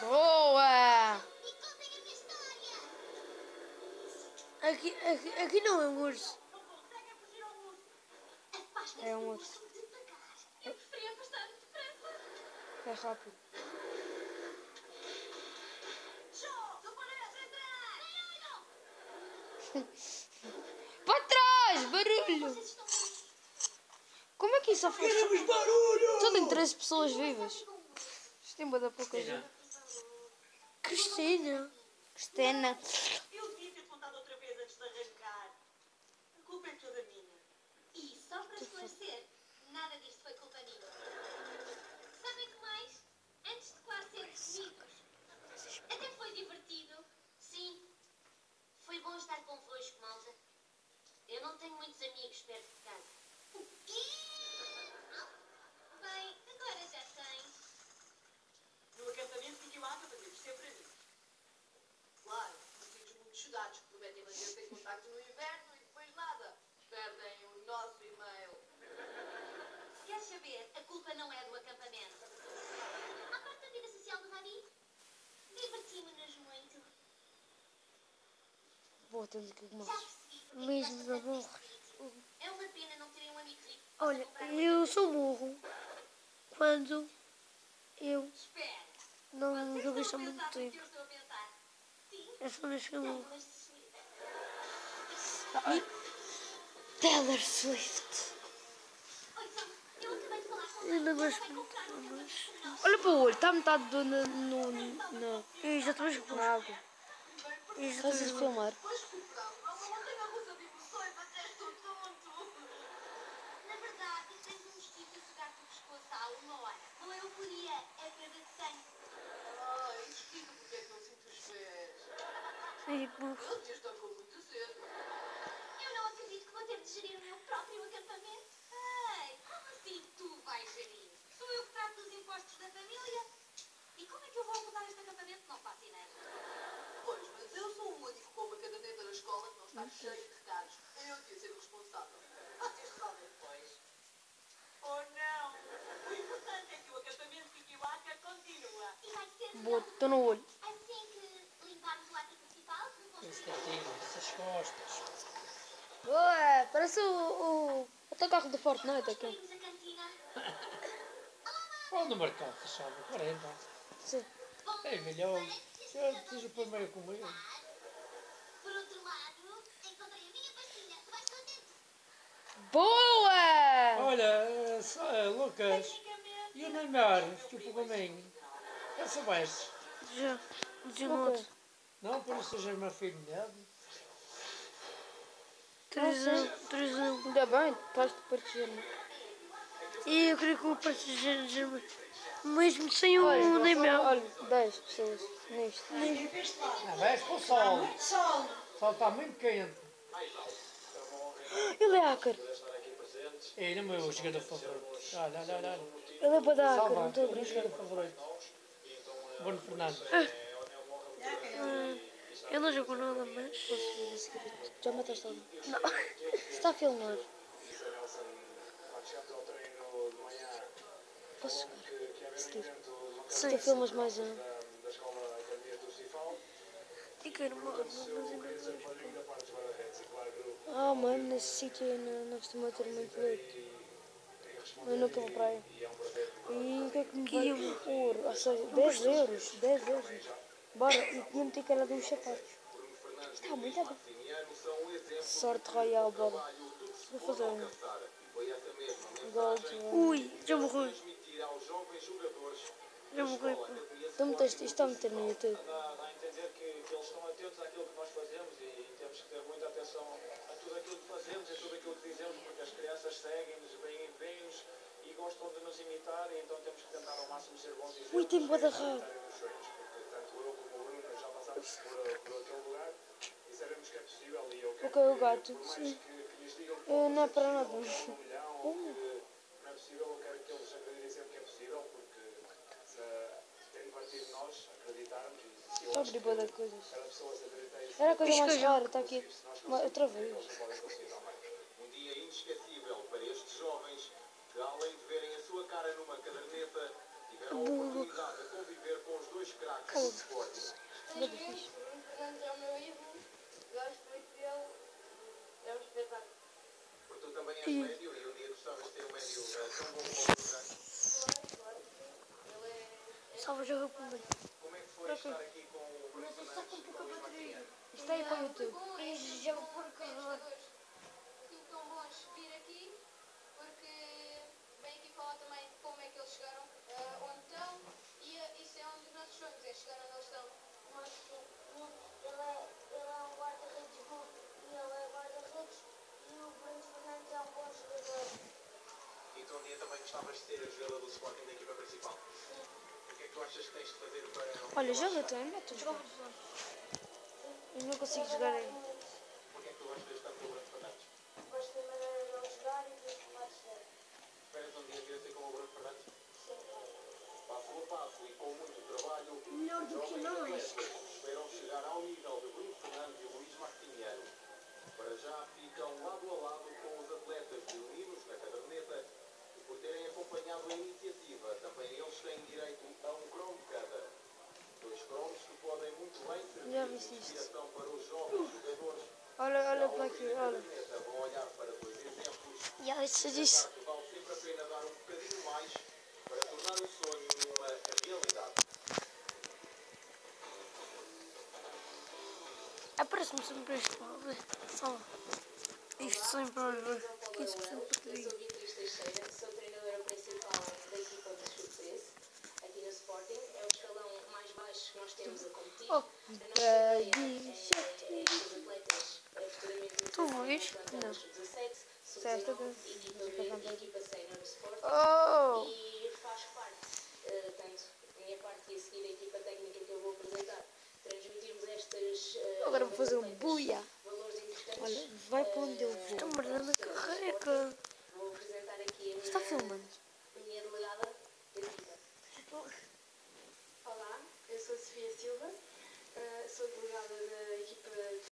Boa! Contem a minha história. Aqui, aqui, aqui não é um urso. Não conseguem fugir ao urso. Afasta-se É um urso. É rápido. Para trás! Barulho! Como é que isso afasta? Queremos barulho! Só tem 13 pessoas vivas. Tem boa da pouca gente. Cristina. Cristina. Eu devia ter contado outra vez antes de arrancar. A culpa é toda minha. E só para esclarecer, nada disto foi culpa minha. Sabem que mais? Antes de quase ser comidos, até foi divertido. Sim, foi bom estar convosco, malta. Eu não tenho muitos amigos perto de casa. O quê? Bem, agora já tens. No acampamento de Iwata fazemos sempre amigos. Claro, os filhos muito chegados que prometem manter-se em contacto no inverno e depois nada. Perdem o nosso e-mail. Queres saber? A culpa não é do acampamento. À parte da vida social do Rani, divertimos-nos muito. Boa, temos aqui algumas. Mesmo é que da. É uma pena não terem um amigo rico. Olha, eu sou burro quando eu Espera. não isto há a muito tempo. a. É só nas que burro. sim. Taylor Swift. Com com. Olha para o olho, está metade do, no, no, no, Eu já estou na água. Estás a filmar? Depois compramos uma montanha russa de emoções até estou tonto. Na verdade, tens um mosquito a jogar com o pescoço há uma hora. Não é euforia, é perda de sangue. Ai, explica porque é que eu sinto os pés. Sim, burro. Eu devia estar com muito cedo. Eu não acredito que vou ter de gerir o meu próprio acampamento. Ei, como assim tu vais gerir? Sou eu que trato dos impostos da família. E como é que eu vou mudar este acampamento? Não faço ideia. Pois, mas eu sou o único com uma caderneta na escola que não está cheio de recados. Eu devia ser o responsável. Vocês resolvem depois. Oh não! O importante é que o acampamento de Iwaka continua. E vai ser Boa, estou no olho. assim que limparmos o ato principal, que essas costas. Boa, parece o, o autocarro do Fortnite aqui. construímos a cantina. Qual o número de cartas, sabe? 40. Sim. É que Eu fiz o primeiro comigo. Por outro lado, encontrei a minha pastilha. Tu vais contente? Boa! Olha, eh, eh, Lucas, e o Neymar, tipo comigo. Já soubeste? Já. De novo. Não, por isso seja uma filha. 3 a 3 a 1. Ainda bem, estás de partir. E eu queria que o Saint-Germain, mesmo sem o Olha, Neymar, olha, 10 pessoas nisto. Ah, vais para o sol. Sol! O sol está muito quente. Ele é hacker. Ele é o meu jogador favorito. Olha, olha, olha. Ele é Salva, não estou a brincar. Bruno Fernandes. eu não jogo nada, mas. Já mataste alguém? Não. Está a filmar? Posso jogar? Seguir. Se tu filmas mais um. Quero mas. Ah, mano, nesse sítio não, não costuma ter muito leite. Vou para aí. E o que é que me Que vai? Ouro, ou seja, 10 euros. 10 euros. Bora, e tinha metido que era de uns sapatos. Está muito bem. Sorte royal, bora. Vou fazer um. Gold. Ui, já morri. Já morri. Tu meteste isto a meter no YouTube. temos que ter muita atenção a tudo aquilo que fazemos e a tudo aquilo que dizemos, porque as crianças seguem-nos, veem veem-nos e de nos imitar e então temos que tentar ao máximo ser bons exemplos Ui, tem e tanto eu como o Bruno já passámos por, por aquele lugar e sabemos que é possível e eu quero Ok, o que, gato, por mais sim. que, que lhes digam que Eu não é para é nada. não é possível, eu quero que eles acreditem sempre que é possível, porque se, se tem de partir de nós acreditarmos e se eu bué de coisas. Era a coisa mais rara, está aqui. Outra vez. Muito fixe. É o meu ídolo. Gosto muito dele. É um espetáculo. Porque tu também és Sim. médio e um dia gostavas de ter um médio eh, tão bom como o teu craque. Claro, claro que sim. Ele é. Salva jogo comigo. Como é que foi estar aqui com o Bruno Fernandes e com o Luís Martiniano? Isto aí para o YouTube. E já vou pôr o. Assim tão bons vir aqui, porque vem aqui falar também de como é que eles chegaram eh, onde estão e eh, isso é um dos nossos sonhos, é chegar onde eles estão. Ele é, ele é um guarda-redes bom e ele é guarda-redes e o Bruno Fernandes é um bom jogador. E tu um dia também gostavas de ser a jogador do Sporting da equipa principal? O que é que tu achas que tens de fazer para... Olha, joga tu, não é tu jogar. Eu não consigo jogar aí. Porquê é que tu gostas tanto do Bruno Fernandes? Gosto da maneira dele jogar e dos remates dele. Esperas um dia vir a ser como o Bruno Fernandes? Sim, claro. Passo a passo e com muito trabalho, Melhor do que nós. esperam chegar ao nível de Bruno Fernandes e Luís Martiniano. Para já ficam lado a lado com os atletas reunidos na caderneta e por terem acompanhado a iniciativa, também eles têm direito a um cromo cada. Dois cromos que podem muito bem servir Já de viste isto? inspiração para os jovens jogadores. Olha, olha para aqui, Na olha. caderneta vão olhar para dois exemplos E ela disse disso. que vale sempre a dar um bocadinho mais para tornar o sonho uma realidade. Aparece-me sempre este pobre. Salva. Isto sempre a ver. 15% para Eu cada sou Beatriz Teixeira, sou treinadora principal da equipa de Sub-13 aqui no Sporting. É que nós temos a competir. Oh, a é, é eh, futuramente Tu vais? Não. Sub-17, Certo, Sub-19, equipa B equipa sénior do Sporting. Oh! E faz parte, eh, tanto da minha parte e a seguir a equipa técnica que eu vou apresentar, transmitirmos estas eh, Agora vou fazer um buia. Olha, vai para onde eu vou. Estou mordendo a carreca. Sofia Silva, eh, sou delegada da equipa de